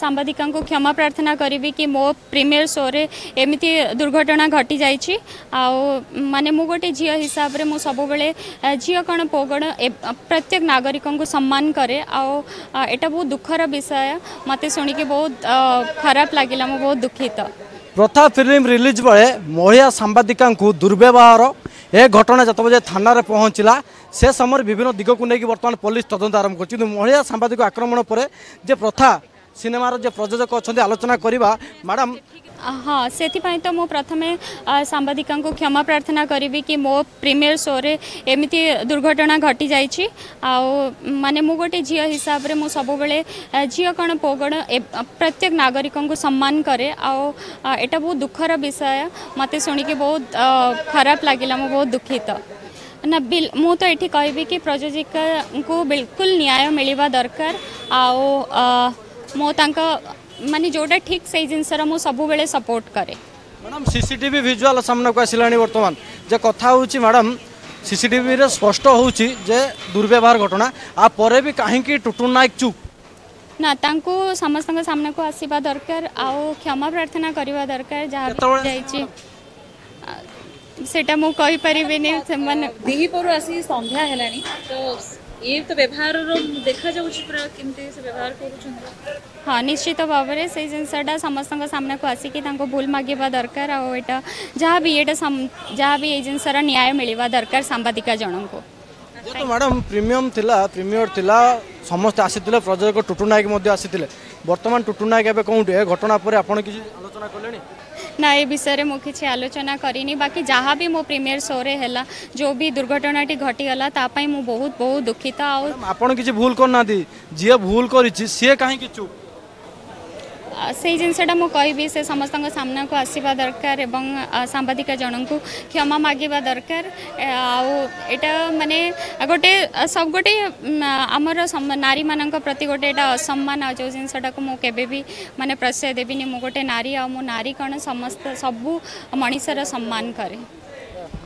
ସାମ୍ବାଦିକାଙ୍କୁ କ୍ଷମା ପ୍ରାର୍ଥନା କରିବି କି ମୋ ପ୍ରିମିୟର ଶୋରେ ଏମିତି ଦୁର୍ଘଟଣା ଘଟିଯାଇଛି ଆଉ ମାନେ ମୁଁ ଗୋଟେ ଝିଅ ହିସାବରେ ମୁଁ ସବୁବେଳେ ଝିଅ କ'ଣ ପୁଅ କ'ଣ ପ୍ରତ୍ୟେକ ନାଗରିକଙ୍କୁ ସମ୍ମାନ କରେ ଆଉ ଏଇଟା ବହୁତ ଦୁଃଖର ବିଷୟ ମୋତେ ଶୁଣିକି ବହୁତ ଖରାପ ଲାଗିଲା ମୁଁ ବହୁତ ଦୁଃଖିତ ପ୍ରଥା ଫିଲ୍ମ ରିଲିଜ୍ ବେଳେ ମହିଳା ସାମ୍ବାଦିକାଙ୍କୁ ଦୁର୍ବ୍ୟବହାର ଏ ଘଟଣା ଯେତେବେଳେ ଥାନାରେ ପହଞ୍ଚିଲା ସେ ସମୟରେ ବିଭିନ୍ନ ଦିଗକୁ ନେଇକି ବର୍ତ୍ତମାନ ପୋଲିସ ତଦନ୍ତ ଆରମ୍ଭ କରିଛି କିନ୍ତୁ ମହିଳା ସାମ୍ବାଦିକ ଆକ୍ରମଣ ପରେ ଯେ ପ୍ରଥା ସିନେମାର ଯେ ପ୍ରଯୋଜକ ଅଛନ୍ତି ଆଲୋଚନା କରିବା ମ୍ୟାଡ଼ାମ୍ ହଁ ସେଥିପାଇଁ ତ ମୁଁ ପ୍ରଥମେ ସାମ୍ବାଦିକାଙ୍କୁ କ୍ଷମା ପ୍ରାର୍ଥନା କରିବି କି ମୋ ପ୍ରିମିୟର ଶୋରେ ଏମିତି ଦୁର୍ଘଟଣା ଘଟିଯାଇଛି ଆଉ ମାନେ ମୁଁ ଗୋଟେ ଝିଅ ହିସାବରେ ମୁଁ ସବୁବେଳେ ଝିଅ କ'ଣ ପୁଅ କ'ଣ ପ୍ରତ୍ୟେକ ନାଗରିକଙ୍କୁ ସମ୍ମାନ କରେ ଆଉ ଏଇଟା ବହୁତ ଦୁଃଖର ବିଷୟ ମୋତେ ଶୁଣିକି ବହୁତ ଖରାପ ଲାଗିଲା ମୁଁ ବହୁତ ଦୁଃଖିତ ନା ବିଲ୍ ମୁଁ ତ ଏଠି କହିବି କି ପ୍ରଯୋଜିକାଙ୍କୁ ବିଲକୁଲ ନ୍ୟାୟ ମିଳିବା ଦରକାର ଆଉ मुझे मानते जोटा ठीक से जिन सब सपोर्ट करे मैडम सीसीटी भिजुआल सामना को आसान बर्तमान जे कथा हूँ मैडम सीसीटी स्पष्ट हो दुर्व्यवहार घटना आप भी कहीं टुटु नायक चुप ना समस्त सामना को आसवा दरकार आओ क्षमा प्रार्थना करवा दरकार जहाँ मुझे दीपुर तो हाँ निश्चित भाव में से जिनसा समस्त सामना को आसिकी भूल मागे दरकार आईटा जहाँ भी ये जहाँ भी ये जिनस न्याय मिलवा दरकार सांबादिका जन को तो मैडम प्रीमियम थिला प्रीमियर थिला समस्त आसी प्रजोजक टुटु नायक आसी बर्तमान टुटु नायक एवं कौन घटना पर आपोचना कले ना ये विषय में मुझे आलोचना करनी बाकी जहाँ भी मो प्रिमियर शो रे जो भी दुर्घटना दुर्घटनाटी घटीगला बहुत बहुत दुखित आज आप भूल करना जी भूल कर चुप সেই জিনিসটা মু কবি সে সমস্ত সামনাকু আসবা দরকার এবং সাংবাদিক জনক ক্ষমা মাগিবা দরকার এটা মানে গোটে সব গোটে আমার নারী মান প্রতি গোটে এটা অসম্মান আ যে জিনিসটা মু কেবে বি মানে প্রশ্রয় দেবিনি মু গোটে নারী আ নারী কোণ সমস্ত সবু মনিষর সম্মান করে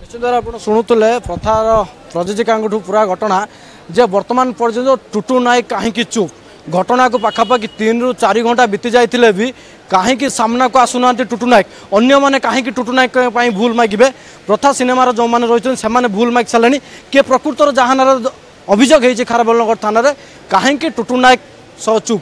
নিশ্চিত ভাবে আপনার শুণুলে প্রথার প্রযোজিকাঙ্ঠু পুরা ঘটনা যে বর্তমান পর্যন্ত টুটু নায়ক কাহি চুপ ঘটনাকু পাখাপাখি তিন রু চারি ঘন্টা বিতি যাই বি কাহিকি সামনা আসু না টুটু নায়ক অন্য মানে কাহিকি টুটু নায়ক ভুল মাগিবে প্রথা সিনেমার যে রয়েছেন সে ভুল মাগি সারে কে প্রকৃতর জাহানার অভিযোগ হয়েছে খারাপনগর থানার কাহিকি টুটু নায়ক সহ চুপ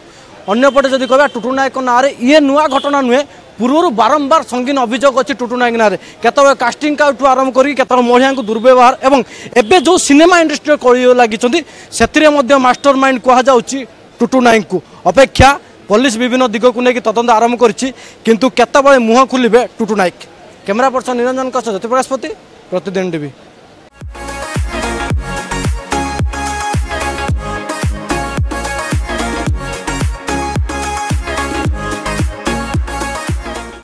অন্যপটে যদি কবা টুটু নায়ক না ইয়ে নূয়া ঘটনা নুহে পূর্বর বারম্বার সঙ্গীন অভিযোগ অছি টুটু নায়ক না কেতবে কাস্টিং কাউঠু আরম্ভ করি কেতবে মহিলা দুর্ব্যবহার এবং এবে যে সিনেমা ইন্ডস্ট্রি করি লাগিছেন সেতিরে মাস্টর মাইন্ড কুহযাচ্ছে ଟୁଟୁ ନାୟକଙ୍କୁ ଅପେକ୍ଷା ପୋଲିସ ବିଭିନ୍ନ ଦିଗକୁ ନେଇକି ତଦନ୍ତ ଆରମ୍ଭ କରିଛି କିନ୍ତୁ କେତେବେଳେ ମୁହଁ ଖୋଲିବେ ଟୁଟୁ ନାୟକ କ୍ୟାମେରା ପର୍ସନ ନିରଞ୍ଜନଙ୍କ ସହ ଜ୍ୟୋତିପ୍ରକାଶ ପତି ପ୍ରତିଦିନ ଟିଭି